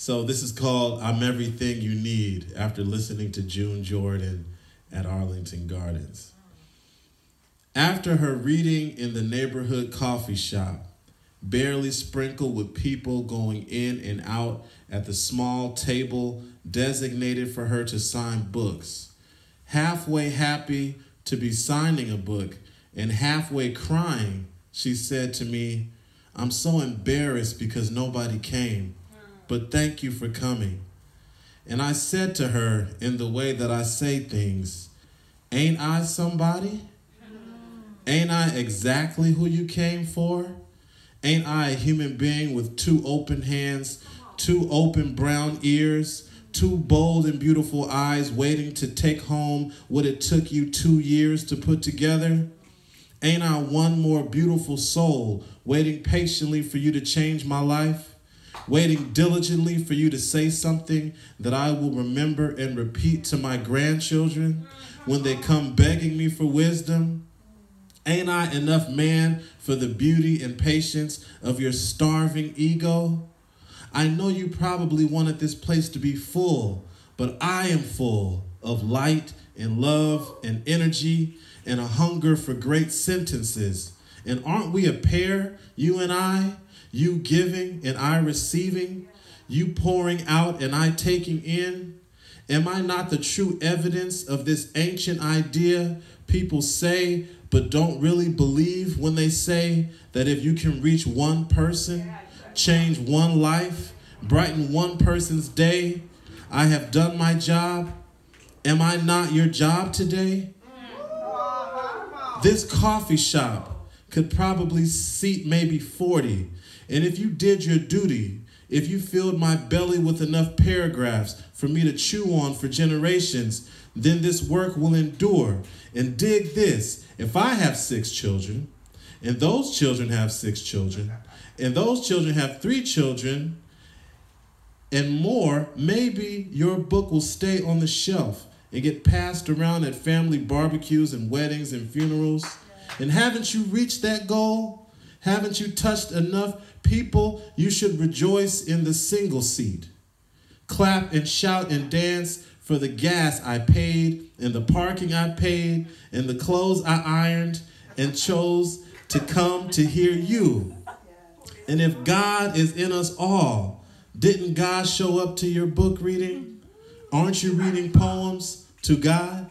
So this is called I'm Everything You Need after listening to June Jordan at Arlington Gardens. After her reading in the neighborhood coffee shop, barely sprinkled with people going in and out at the small table designated for her to sign books, halfway happy to be signing a book and halfway crying, she said to me, I'm so embarrassed because nobody came, but thank you for coming. And I said to her in the way that I say things, Ain't I somebody? Ain't I exactly who you came for? Ain't I a human being with two open hands, two open brown ears, two bold and beautiful eyes waiting to take home what it took you two years to put together? Ain't I one more beautiful soul waiting patiently for you to change my life? Waiting diligently for you to say something that I will remember and repeat to my grandchildren when they come begging me for wisdom? Ain't I enough man for the beauty and patience of your starving ego? I know you probably wanted this place to be full, but I am full of light and love and energy and a hunger for great sentences. And aren't we a pair, you and I? You giving and I receiving, you pouring out and I taking in? Am I not the true evidence of this ancient idea people say but don't really believe when they say that if you can reach one person, change one life, brighten one person's day, I have done my job? Am I not your job today? This coffee shop could probably seat maybe 40. And if you did your duty, if you filled my belly with enough paragraphs for me to chew on for generations, then this work will endure. And dig this if I have six children, and those children have six children, and those children have three children, and more, maybe your book will stay on the shelf and get passed around at family barbecues and weddings and funerals. And haven't you reached that goal? Haven't you touched enough people? You should rejoice in the single seat. Clap and shout and dance for the gas I paid and the parking I paid and the clothes I ironed and chose to come to hear you. And if God is in us all, didn't God show up to your book reading? Aren't you reading poems to God?